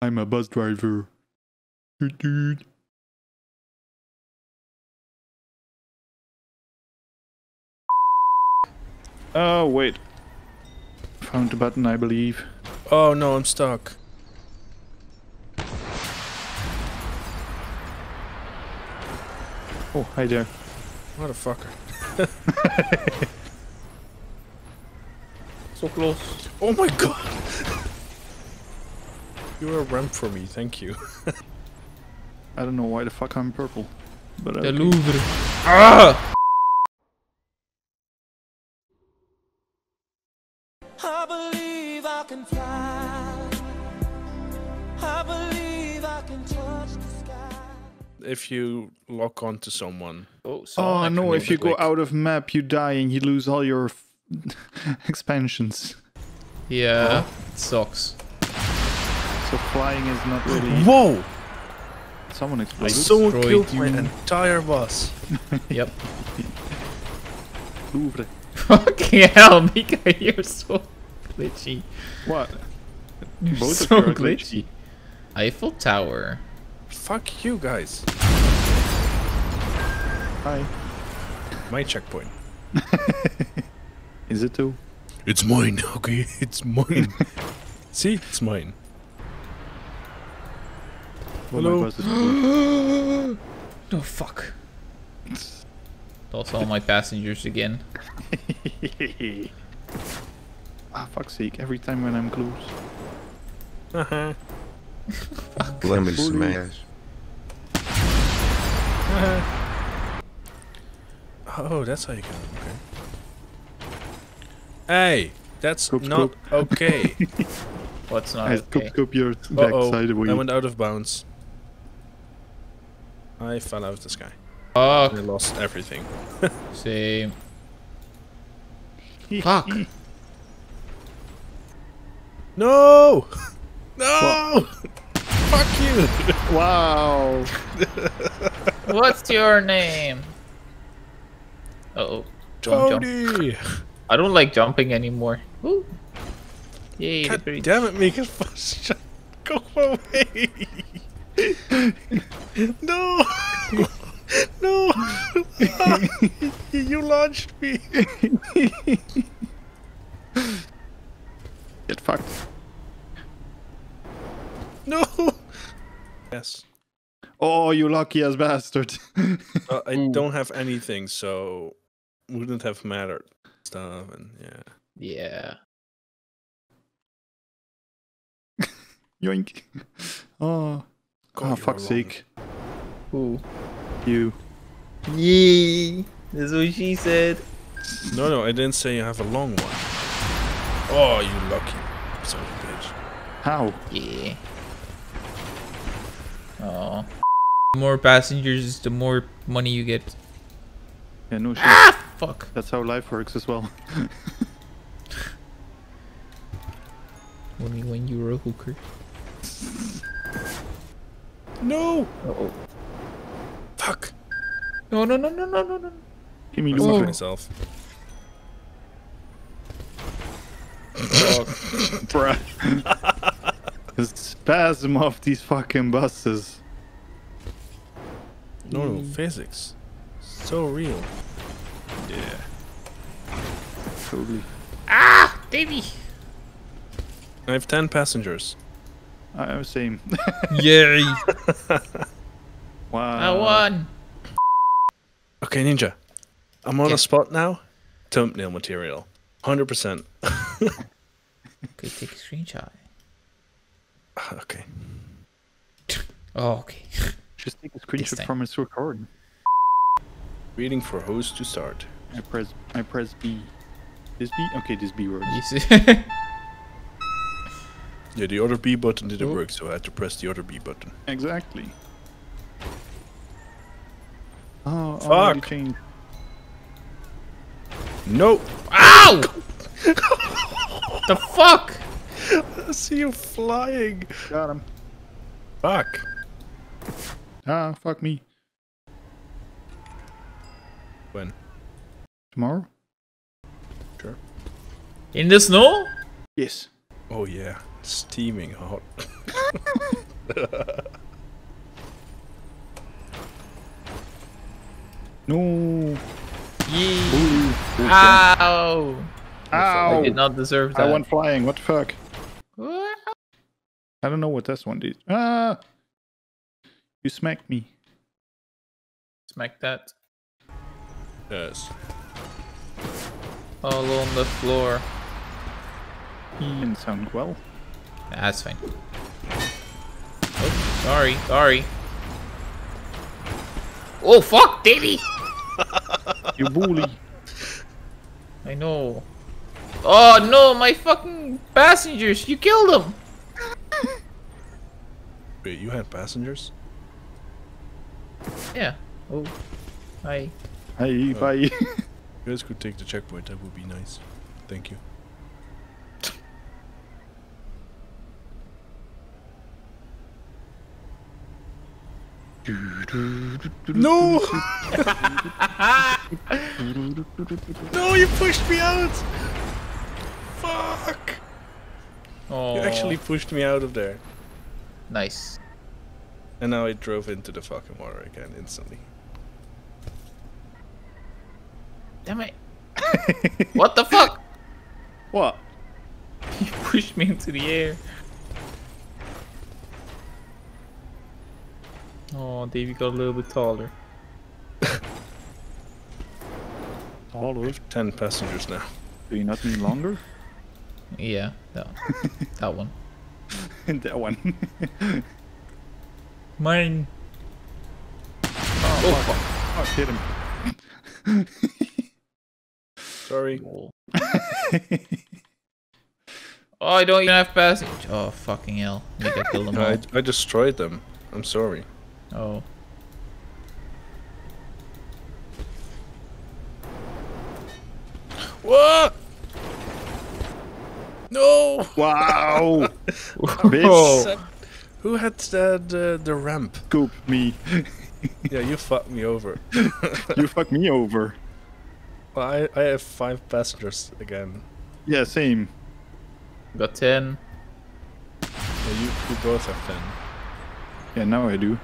I'm a bus driver. Toot. Oh, wait. Found the button, I believe. Oh no, I'm stuck. Oh, hi there. Motherfucker. So close. Oh my god! You're a ramp for me, thank you. I don't know why the fuck I'm purple. But The okay. Louvre. Ah! I believe I can fly. I believe I can touch the sky. if you lock onto someone. Oh, so Oh I no, if you go quick. out of map, you die and you lose all your f- expansions. Yeah, it sucks. So flying is not really... Whoa! Someone exploded. Someone Destroyed killed my entire bus. Yep. Louvre. Fucking hell, Mika, you're so glitchy. What? You're Both so you are glitchy. Eiffel Tower. Fuck you guys. Hi. My checkpoint. Is it too? It's mine, okay? It's mine. See? It's mine. Well, my Hello? bus is closed. Oh, fuck. Lost all my passengers again. ah, fuck's sake. Every time when I'm close. Uh-huh. Let me smash. Oh, that's how you get. Okay. Hey, that's Scoop, not okay. What's not I okay? scoop, scoop your Uh-oh, backside away. I went out of bounds. I fell out of the sky. Fuck. I lost everything. Same. Fuck. No! No! Fuck you! Wow. What's your name? Uh oh. Jump, jump. Cody! I don't like jumping anymore. Woo. Yay, God damn it, Mika! Shut- Go away! No! no! you launched me! Get fucked. No! Yes. Oh, you lucky ass bastard. Uh, I Ooh. don't have anything, so wouldn't have mattered stuff and yeah. Yeah. Yoink. Oh. God, oh, you're fuck's sake. Ooh. You. Yee. That's what she said. No, no, I didn't say you have a long one. Oh, you lucky son of a bitch. How? Yeah. Oh. The more passengers, the more money you get. Yeah, no shit. Ah, fuck. That's how life works as well. Only when you're a hooker. No! Uh oh. Fuck! No, no, no, no, no, no, no. Give me I Louvre. fucked myself. Fuck. Bruh. the spasm of these fucking buses. No, no, physics. So real. Yeah. Totally. ah, baby. I have 10 passengers. I am same. Yay. wow. I won. Okay, Ninja. I'm on Okay. a spot now. Thumbnail material. 100%. Could take a screenshot. okay. Oh, okay. Just take a screenshot from its record. Waiting for host to start. I press I press B. This B? Okay, this B works. You see? Yeah, the other B button didn't Oh. work, so I had to press the other B button. Exactly. Oh, Fuck. already changed. No! Ow! the fuck? I see you flying! Got him. Fuck! Ah, fuck me. When? Tomorrow? Sure. In the snow? Yes. Oh yeah, steaming hot. No. Yee. Ooh. Ow! I did not deserve that. I that. went flying. What the fuck? I don't know what this one did. Ah! You smacked me. Smack that. Yes. All on the floor. Didn't sound well. That's fine. Oh, sorry, sorry. Oh fuck, Davy! You bully. I know. Oh no, my fucking passengers! You killed them. Wait, you had passengers? Yeah. Oh. Hi. Hey, Oh. bye. You guys could take the checkpoint, that would be nice. Thank you. No! no, you pushed me out! Fuck! Oh. You actually pushed me out of there. nice. And now I drove into the fucking water again instantly. Damn it. what the fuck? what? You pushed me into the air. Oh, Davy got a little bit taller. Taller? Ten passengers now. Do you not mean longer? Yeah, that one. that one. that one. Mine. oh, fuck. Oh, hit him. Sorry. Oh, I don't even have passage. Oh, fucking hell. You got killed them all. I, I destroyed them. I'm sorry. Oh. What? No! wow! Oh. Bitch! Who had the, uh, the, the ramp? Scoop me. Yeah, you fucked me over. you fucked me over. Well, I, I have five passengers again. Yeah, same. Got 10. Yeah, you, you both have ten. Yeah, now I do.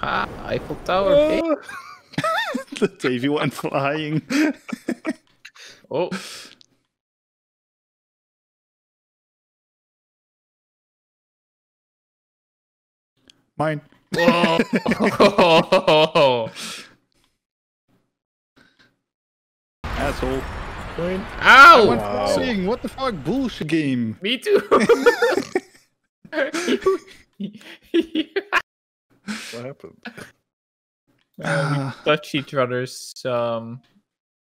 Ha! Eiffel Tower. Ah. bitch. the Davy went flying. Oh. Mine. Whoa. Asshole. Point. Ow! Went Wow. flying. What the fuck? Bullshit game. Me too. What happened? uh, we touch each other's um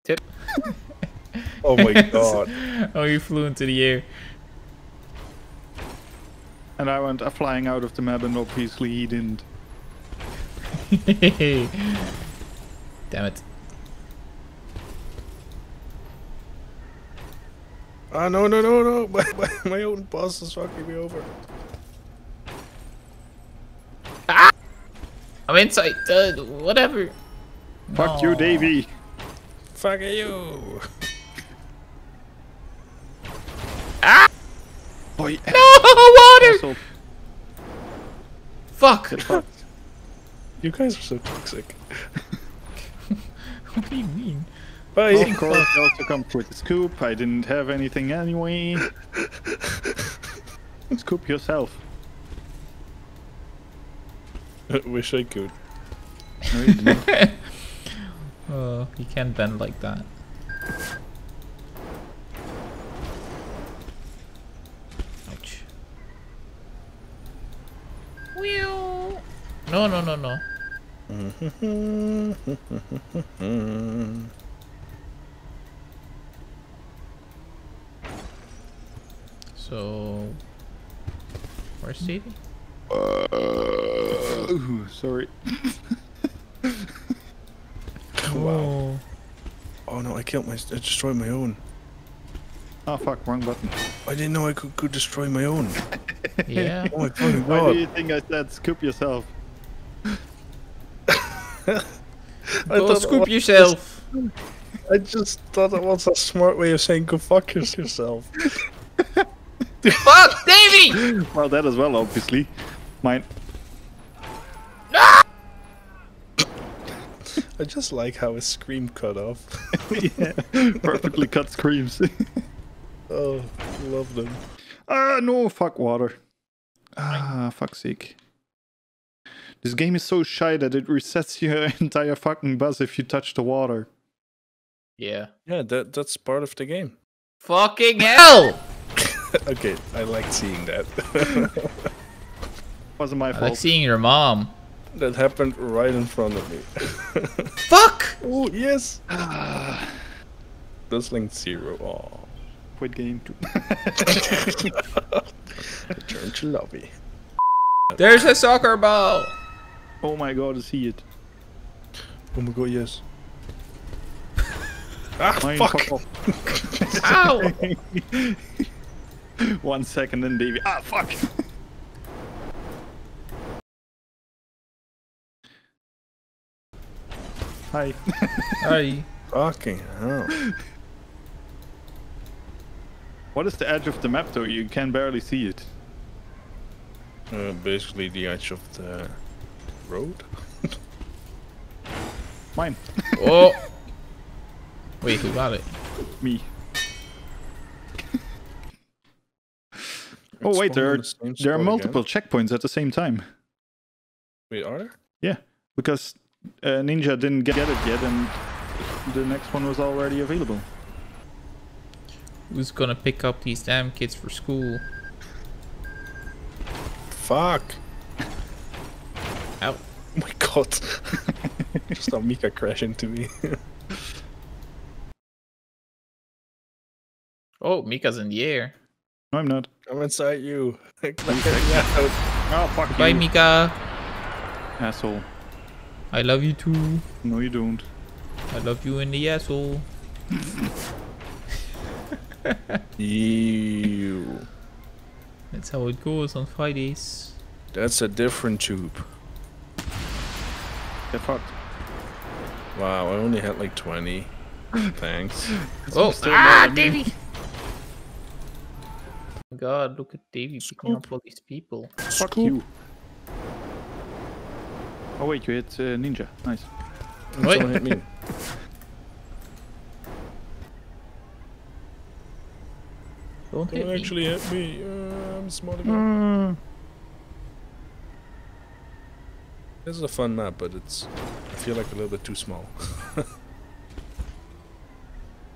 tip. Oh my god. oh, you flew into the air. And I went uh, flying out of the map, and obviously he didn't. Damn it. Ah, no, no, no, no. My, my, my own boss is fucking me over. I'm inside. Uh, whatever. Fuck you, Davy. Fuck you. ah! Boy. No water. Asshole. Fuck. You guys are so toxic. what do you mean? Bye. Of course, I also come with the scoop. I didn't have anything anyway. scoop yourself. Wish I could. No, you didn't. Oh, uh, you can't bend like that. Ouch. Whew. No, no, no, no. So, where's Stevie? Uh, Ooh, sorry. wow. Oh no, I killed my. I destroyed my own. Oh fuck, wrong button. I didn't know I could, could destroy my own. Yeah. Oh my fucking Why do you think I said scoop yourself? I Go thought scoop yourself. was- I just thought that was a smart way of saying go fuck yourself. Fuck, Davy! Well, that as well, obviously. Mine. I just like how his scream cut off. yeah, perfectly cut screams. oh, love them. ah, no, fuck water. Ah, fuck's sake. This game is so shy that it resets your entire fucking buzz if you touch the water. Yeah. Yeah, that that's part of the game. Fucking hell! okay, I like seeing that. Wasn't my I fault. like seeing your mom. That happened right in front of me. Fuck! oh yes. That's link zero. Oh, Quit game. turn to lobby. There's a soccer ball! oh my god, I see it. Oh my god, yes. ah, Mine, fuck. fuck off. Ow! One second, then Davy. Ah, fuck. Hi. Hi. Fucking hell. What is the edge of the map though? You can barely see it. Uh, basically the edge of the road. Mine. Oh! Wait, who got it? Me. oh wait, there are, the there are multiple again. checkpoints at the same time. Wait, are there? Yeah, because uh, Ninja didn't get it yet, and the next one was already available. Who's gonna pick up these damn kids for school? Fuck. Ow. Oh my god. Just saw Mika crash into me. Oh, Mika's in the air. No, I'm not. I'm inside you. Get me out. Oh fuck Bye, you, Mika. asshole. I love you too. No, you don't. I love you in the asshole. Ew. That's how it goes on Fridays. That's a different tube. Get fucked. Wow, I only had like 20. Thanks. Oh, still ah, more than me. Davy! God, look at Davy picking up all these people. Fuck you. Oh wait, you hit uh, Ninja. Nice. Wait. Someone hit me. Don't hit Don't me. actually hit me. Uh, I'm smart again. This is a fun map, but it's. I feel like a little bit too small.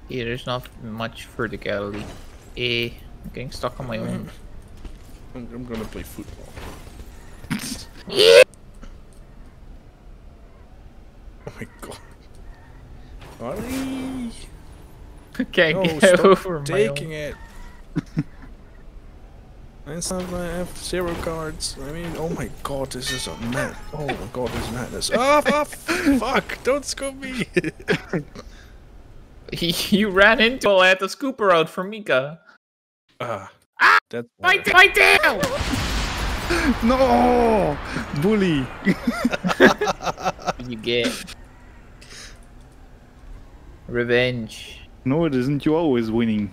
Yeah, there's not much verticality. Eh, I'm getting stuck on my own. I'm, I'm gonna play football. oh my god. Ollie! Can't No, get stop over taking it. I have, I have zero cards. I mean, oh my god, this is a mad. Oh my god, this is madness. Ah, ah, fuck! Don't scoop me. you ran into I had to scoop her out for Mika. ah, that's My, my tail! No, bully. you get revenge. No, it isn't. You always winning.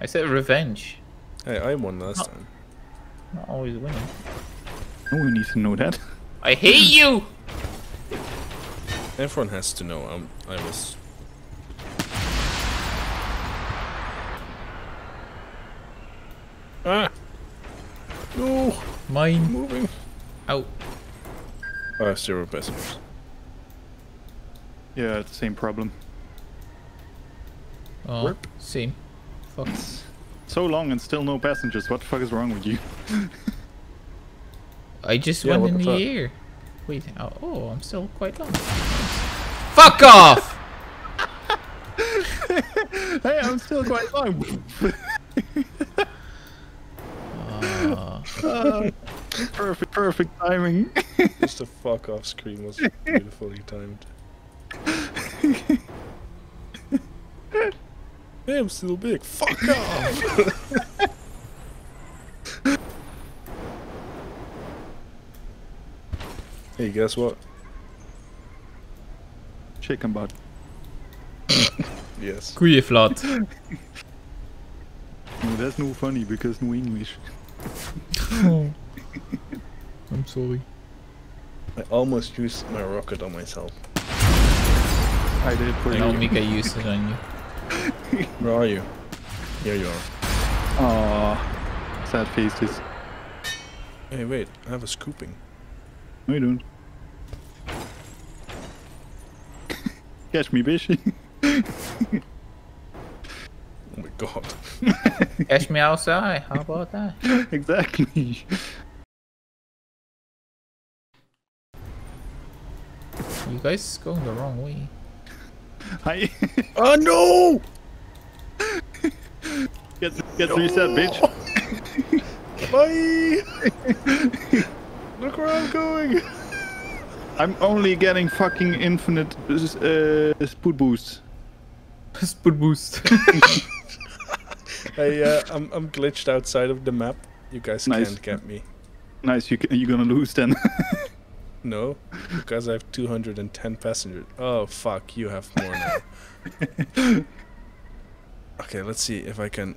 I said revenge. Hey, I won last time. Not always winning. No one needs to know that. I hate you! Everyone has to know I'm, I was. Ah! No! Mine. Moving! Out. I have zero passengers. Yeah, it's the same problem. Oh, Rip. same. Fuck. So long and still no passengers. What the fuck is wrong with you? I just Yeah, went in the the, air. Wait, oh, oh, I'm still quite long. Fuck off! hey, I'm still quite long. Uh, perfect, perfect timing. Just the fuck off screen was beautifully timed. Hey, I'm still big. Fuck off! hey, guess what? Chicken butt. Yes. Koeienflat. You that's no funny because no English. I'm sorry. I almost used my rocket on myself. I did for I'll you. make a use it on you. Where are you? Here you are. Aw, sad faces. Hey, wait. I have a scooping. No, you don't. Catch me, bitch. Oh my god. Catch me outside. How about that? exactly. You guys going the wrong way. Hi. Oh ah, no! Get get reset, bitch. Bye! Look where I'm going! I'm only getting fucking infinite uh, speed boosts. Speed boost. Hey, uh, I'm, I'm glitched outside of the map. You guys Nice. can't get me. Nice, You you're gonna lose then. No, because I have 210 passengers. Oh, fuck, you have more now. Okay, let's see if I can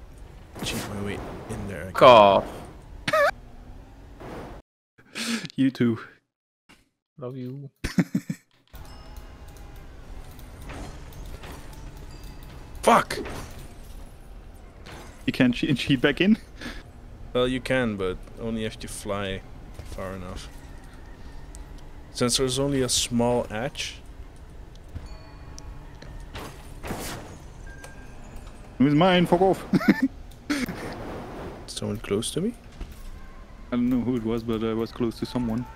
cheat my way in there. again. Cough. you too. Love you. Fuck! You can't cheat, cheat back in. Well, you can, but only if you fly far enough. Since there's only a small edge, It was mine. Fuck off. someone close to me? I don't know who it was, but I was close to someone.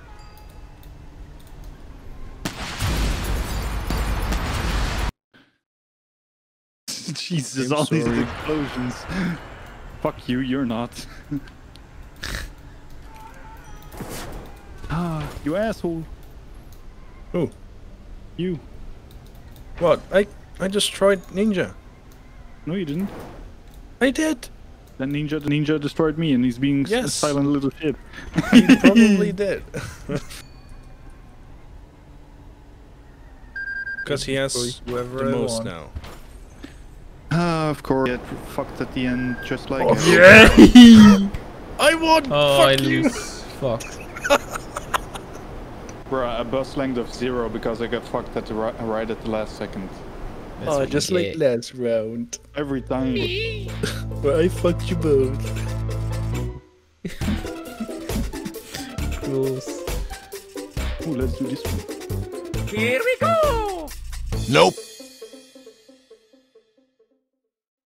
Jesus, I'm all these explosions. Fuck you, you're not. ah, you asshole. Who? You. What? I I destroyed Ninja. No, you didn't. I did. That ninja, the ninja destroyed me, and he's being s- a Yes. silent little shit. He probably did. Because he has Whoever the I most want. now. Ah, of course. Get fucked at the end, just like. Oh, everyone. I won! Oh, I Fuck you! lose. Fuck. Bruh, a bus length of zero because I got fucked at the ri- right at the last second. That's Oh, just like last round. Every time. Where I fucked you both. Close. Ooh, let's do this one. Here we go! Nope.